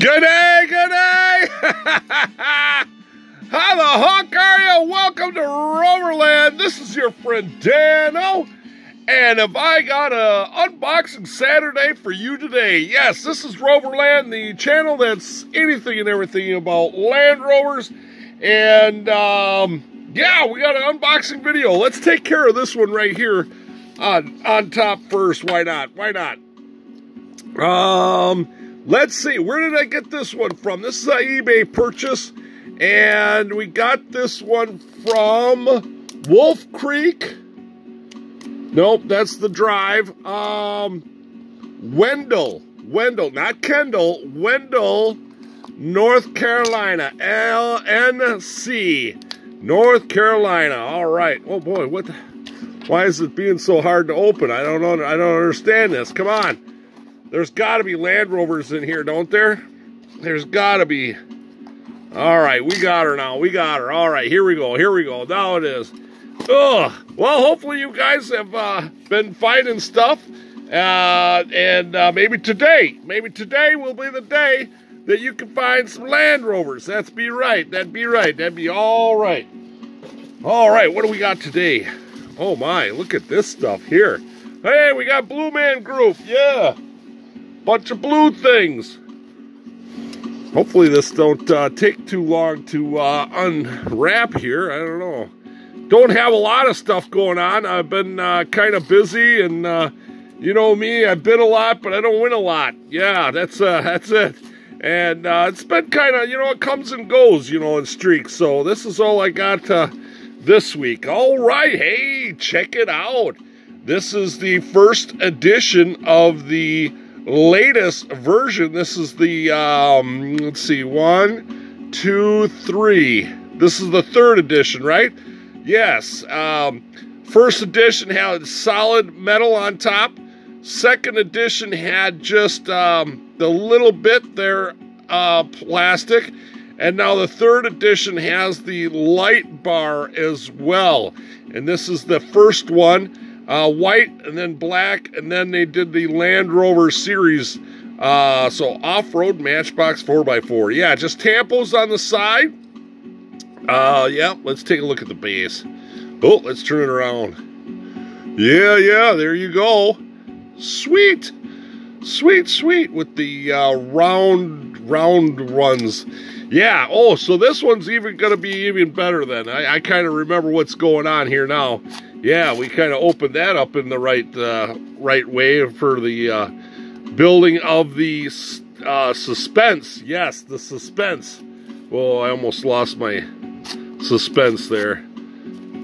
Good day, good day! How the hawk are you? Welcome to Roverland. This is your friend Dano. And have I got a unboxing Saturday for you today? Yes, this is Roverland, the channel that's anything and everything about Land Rovers. And um, yeah, we got an unboxing video. Let's take care of this one right here on on top first. Why not? Why not? Um, let's see. Where did I get this one from? This is an eBay purchase, and we got this one from Wolf Creek. Nope, that's the drive. Um, Wendell, Wendell, not Kendall, Wendell, North Carolina, LNC, North Carolina. All right. Oh boy, what? The, why is it being so hard to open? I don't know. I don't understand this. Come on. There's got to be Land Rovers in here, don't there? There's got to be. All right, we got her now. We got her. All right, here we go. Here we go. Now it is. Ugh. Well, hopefully you guys have uh, been finding stuff. Uh, and uh, maybe today, maybe today will be the day that you can find some Land Rovers. That's be right. That'd be right. That'd be all right. All right, what do we got today? Oh my, look at this stuff here. Hey, we got Blue Man Group. Yeah. Bunch of blue things. Hopefully this don't uh, take too long to uh, unwrap here. I don't know. Don't have a lot of stuff going on. I've been uh, kind of busy, and uh, you know me, I bid a lot, but I don't win a lot. Yeah, that's uh, that's it. And uh, it's been kind of, you know, it comes and goes, you know, in streaks. So this is all I got this week. All right, hey, check it out. This is the first edition of the latest version. This is the, um, let's see, one, two, three. This is the third edition, right? Yes. Um, first edition had solid metal on top. Second edition had just um, the little bit there, uh, plastic. And now the third edition has the light bar as well. And this is the first one uh, white and then black, and then they did the Land Rover series. Uh, so off-road Matchbox 4x4. Yeah, just tampos on the side. Uh, yeah, let's take a look at the base. Oh, let's turn it around. Yeah, yeah, there you go. Sweet. Sweet, sweet with the uh, round, round runs. Yeah, oh, so this one's even going to be even better then. I, I kind of remember what's going on here now yeah, we kind of opened that up in the right uh, right way for the uh, building of the uh, suspense. Yes, the suspense. Well, I almost lost my suspense there.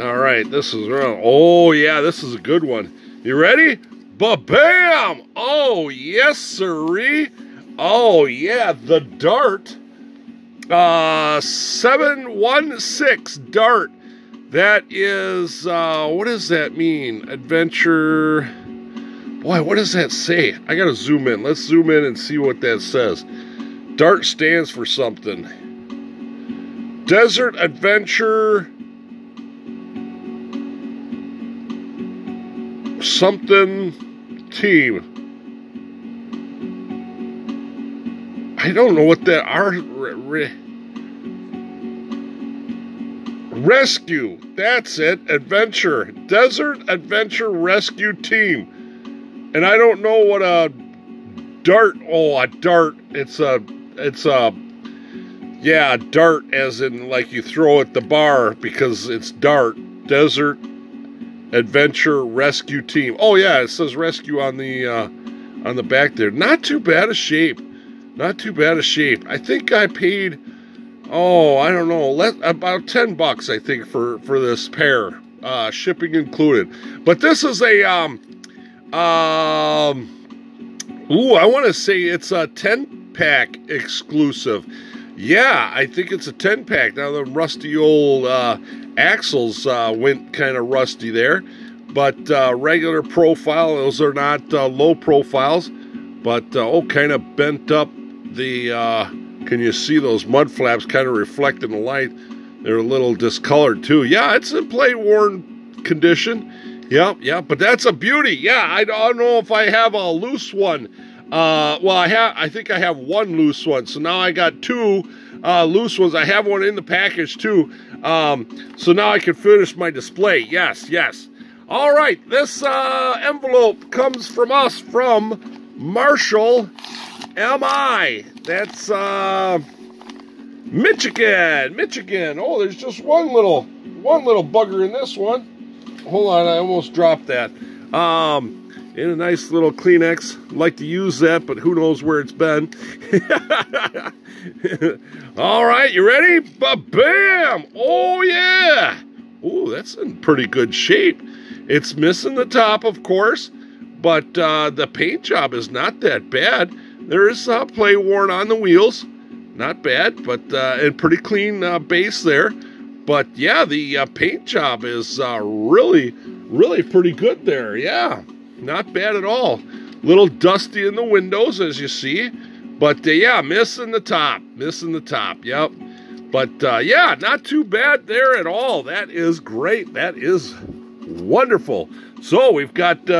All right, this is around. Oh, yeah, this is a good one. You ready? Ba-bam! Oh, yes, siree. Oh, yeah, the Dart. Uh, 716 Dart that is, uh, what does that mean? Adventure. Boy, what does that say? I gotta zoom in. Let's zoom in and see what that says. DART stands for something. Desert Adventure. Something team. I don't know what that are. Rescue. That's it. Adventure. Desert Adventure Rescue Team. And I don't know what a dart. Oh, a dart. It's a. It's a. Yeah, dart, as in like you throw at the bar because it's dart. Desert Adventure Rescue Team. Oh yeah, it says rescue on the uh, on the back there. Not too bad a shape. Not too bad a shape. I think I paid oh, I don't know, let, about 10 bucks, I think, for, for this pair, uh, shipping included. But this is a, um, um, ooh, I want to say it's a 10 pack exclusive. Yeah, I think it's a 10 pack. Now, the rusty old uh, axles uh, went kind of rusty there. But uh, regular profile, those are not uh, low profiles. But, uh, oh, kind of bent up the uh, can you see those mud flaps kind of reflect in the light? They're a little discolored too. Yeah, it's in play worn condition. Yep, yeah, but that's a beauty. Yeah, I don't know if I have a loose one Uh, well, I have. I think I have one loose one. So now I got two uh, loose ones. I have one in the package too. Um, so now I can finish my display. Yes, yes. All right. This uh, envelope comes from us from Marshall MI. That's uh, Michigan. Michigan. Oh, there's just one little one little bugger in this one. Hold on, I almost dropped that. Um, in a nice little Kleenex. Like to use that, but who knows where it's been. All right, you ready? Ba-bam! Oh, yeah! Oh, that's in pretty good shape. It's missing the top, of course, but uh, the paint job is not that bad. There is uh, play worn on the wheels. Not bad, but uh, and pretty clean uh, base there. But yeah, the uh, paint job is uh, really, really pretty good there. Yeah. Not bad at all. Little dusty in the windows, as you see. But uh, yeah, missing the top. Missing the top. Yep. But uh, yeah, not too bad there at all. That is great. That is wonderful. So we've got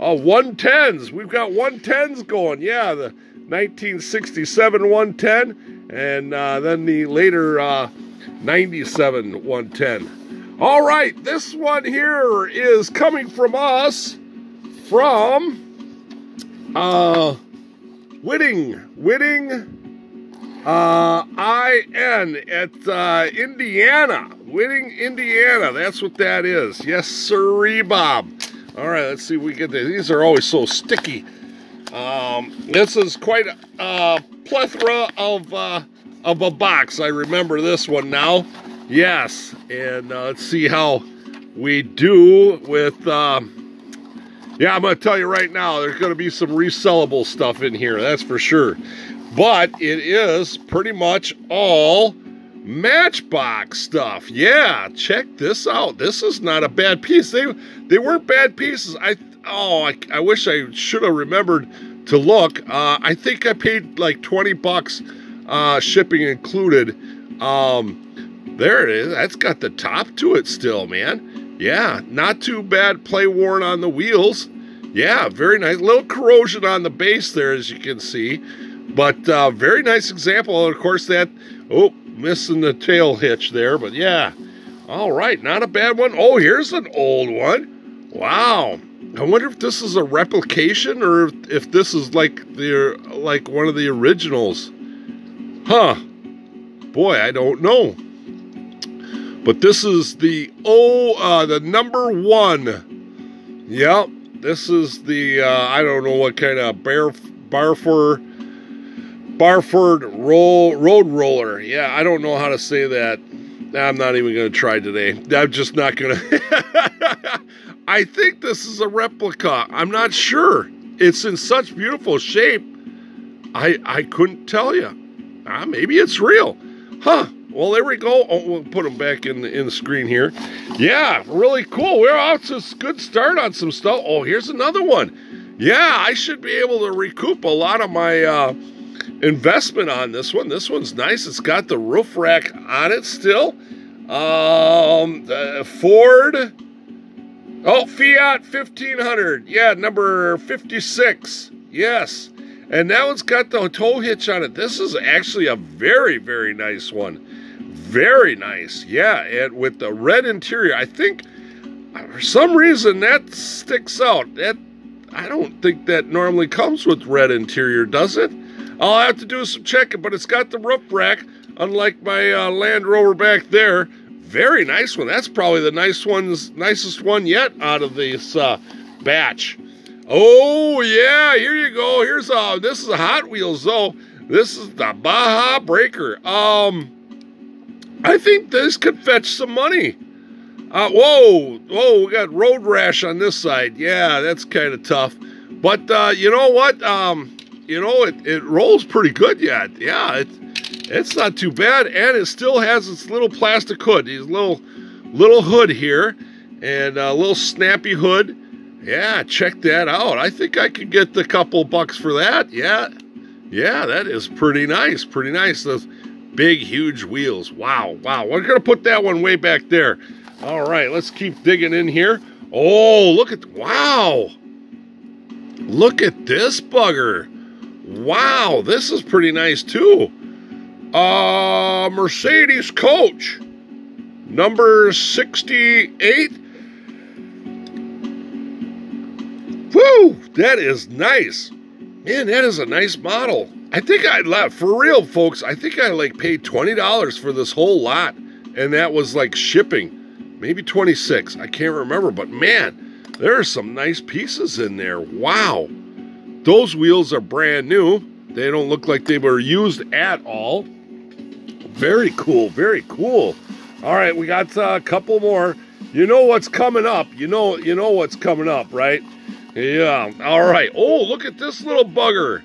uh, 110s. We've got 110s going. Yeah, the 1967 110 and uh, then the later uh, 97 110. All right, this one here is coming from us from uh, Whitting, Whitting, uh, I-N at uh, Indiana, Whitting, Indiana. That's what that is. Yes, sirree, Bob. All right, let's see if we get there. These are always so sticky. Um, this is quite a plethora of uh, of a box. I remember this one now. Yes, and uh, let's see how we do with. Uh, yeah, I'm going to tell you right now, there's going to be some resellable stuff in here, that's for sure. But it is pretty much all Matchbox stuff. Yeah, check this out. This is not a bad piece. They they weren't bad pieces. I oh, I, I wish I should have remembered to look. Uh, I think I paid like 20 bucks, uh, shipping included. Um, there it is. That's got the top to it still, man. Yeah, not too bad play worn on the wheels. Yeah, very nice. Little corrosion on the base there, as you can see. But uh, very nice example. of course, that, oh, missing the tail hitch there. But yeah, all right, not a bad one. Oh, here's an old one. Wow. I wonder if this is a replication or if, this is like the like one of the originals. Huh. Boy, I don't know. But this is the oh, uh, the number one. Yep, this is the uh, I don't know what kind of Bear Barford Barford roll road roller. Yeah, I don't know how to say that. I'm not even going to try today. I'm just not going to. I think this is a replica. I'm not sure. It's in such beautiful shape. I I couldn't tell you. Uh, maybe it's real. Huh. Well, there we go. Oh, we'll put them back in the, in the screen here. Yeah, really cool. We're off to a good start on some stuff. Oh, here's another one. Yeah, I should be able to recoup a lot of my uh, investment on this one. This one's nice. It's got the roof rack on it still. Um, Ford. Oh, Fiat 1500. Yeah, number 56. Yes. And that one's got the tow hitch on it. This is actually a very, very nice one. Very nice. Yeah, and with the red interior, I think for some reason that sticks out. That I don't think that normally comes with red interior, does it? I'll have to do some checking, but it's got the roof rack, unlike my uh, Land Rover back there. Very nice one. That's probably the nice one's nicest one yet out of this uh, batch. Oh yeah, here you go. Here's a this is a Hot Wheels though. This is the Baja Breaker. Um I think this could fetch some money. Uh, whoa, whoa, we got road rash on this side. Yeah, that's kind of tough. But uh, you know what? Um, you know, it, it rolls pretty good yet. Yeah, it, it's not too bad. And it still has its little plastic hood. These little, little hood here. And a little snappy hood. Yeah, check that out. I think I could get the couple bucks for that. Yeah, yeah, that is pretty nice. Pretty nice. Those Big, huge wheels. Wow, wow. We're going to put that one way back there. All right, let's keep digging in here. Oh, look at, wow. Look at this bugger. Wow, this is pretty nice too. Uh, Mercedes coach, number 68. Woo, that is nice. Man, that is a nice model. I think I left for real, folks. I think I like paid twenty dollars for this whole lot, and that was like shipping, maybe twenty six. I can't remember, but man, there are some nice pieces in there. Wow, those wheels are brand new. They don't look like they were used at all. Very cool, very cool. All right, we got uh, a couple more. You know what's coming up. You know, you know what's coming up, right? Yeah. All right. Oh, look at this little bugger.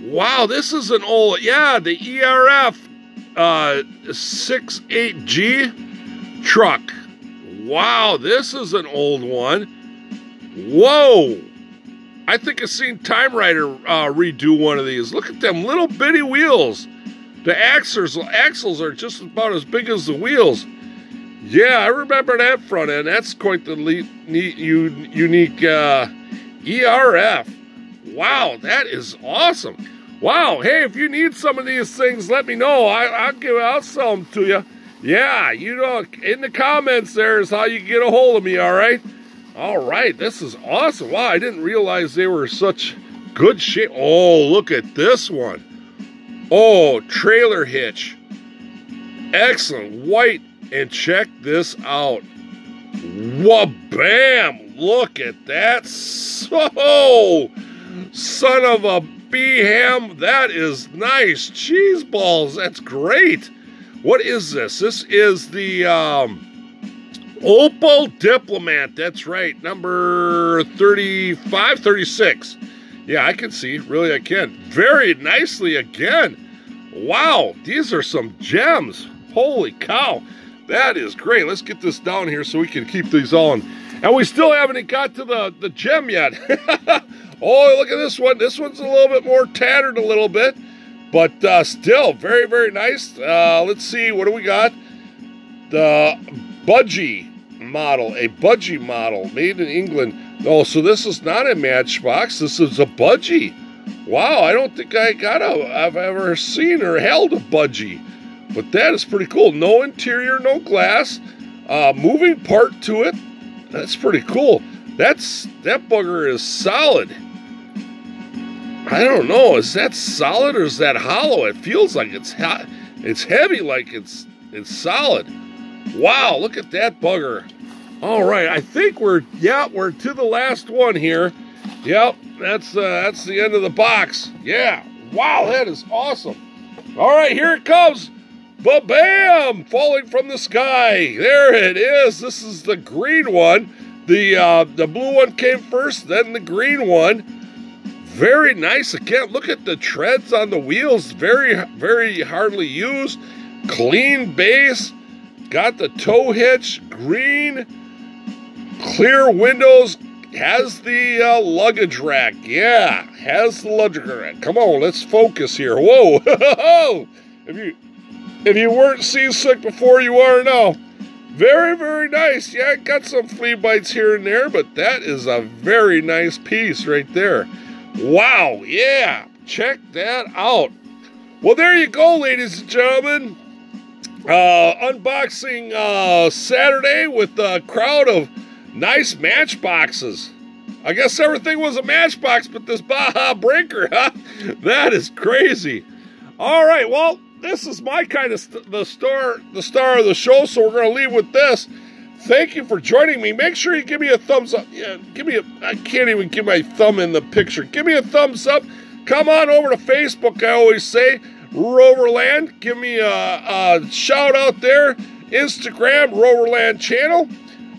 Wow, this is an old, yeah, the ERF uh, 68G truck. Wow, this is an old one. Whoa. I think I've seen Time Rider uh, redo one of these. Look at them little bitty wheels. The axles, axles are just about as big as the wheels. Yeah, I remember that front end. That's quite the neat, unique uh, ERF. Wow, that is awesome. Wow, hey, if you need some of these things, let me know. I, will give, I'll sell them to you. Yeah, you know, in the comments there is how you get a hold of me. All right, all right. This is awesome. Wow, I didn't realize they were such good shape. Oh, look at this one. Oh, trailer hitch. Excellent, white. And check this out. Wha bam! Look at that. So, son of a bee ham. That is nice. Cheese balls. That's great. What is this? This is the um, Opel Diplomat. That's right. Number 35, 36. Yeah, I can see. Really, I can. Very nicely again. Wow, these are some gems. Holy cow. That is great. Let's get this down here so we can keep these on. And we still haven't got to the, the gem yet. Oh, look at this one. This one's a little bit more tattered a little bit, but uh, still very, very nice. Uh, let's see, what do we got? The Budgie model, a Budgie model made in England. Oh, so this is not a Matchbox. This is a Budgie. Wow, I don't think I got a, I've ever seen or held a Budgie. But that is pretty cool. No interior, no glass. Uh, moving part to it. That's pretty cool. That's that bugger is solid. I don't know. Is that solid or is that hollow? It feels like it's hot. It's heavy, like it's it's solid. Wow, look at that bugger. All right, I think we're yeah we're to the last one here. Yep, that's uh, that's the end of the box. Yeah. Wow, that is awesome. All right, here it comes. Ba bam! Falling from the sky. There it is. This is the green one. The uh, the blue one came first, then the green one. Very nice. Again, look at the treads on the wheels. Very, very hardly used. Clean base. Got the tow hitch. Green. Clear windows. Has the uh, luggage rack. Yeah, has the luggage rack. Come on, let's focus here. Whoa. if you if you weren't seasick before, you are now. Very, very nice. Yeah, got some flea bites here and there, but that is a very nice piece right there. Wow, yeah, check that out. Well, there you go, ladies and gentlemen. Uh, unboxing uh, Saturday with a crowd of nice matchboxes. I guess everything was a matchbox, but this Baja Breaker, huh? That is crazy. All right, well, this is my kind of the star, the star of the show, so we're going to leave with this. Thank you for joining me. Make sure you give me a thumbs up. Yeah, give me a. I can't even give my thumb in the picture. Give me a thumbs up. Come on over to Facebook. I always say Roverland. Give me a, a shout out there. Instagram Roverland channel.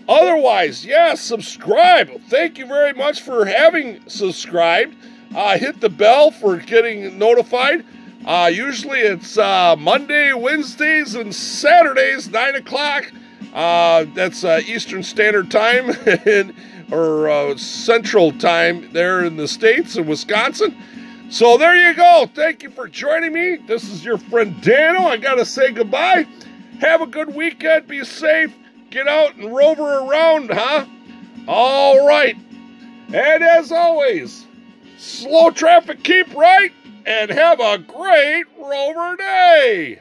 Otherwise, yeah, subscribe. Thank you very much for having subscribed. Uh, hit the bell for getting notified. Uh, usually it's uh, Monday, Wednesdays, and Saturdays, 9 o'clock. Uh, that's uh, Eastern Standard Time and, or uh, Central Time there in the States in Wisconsin. So there you go. Thank you for joining me. This is your friend Dano. I got to say goodbye. Have a good weekend. Be safe. Get out and rover around, huh? All right. And as always, slow traffic, keep right. and have a great Rover day.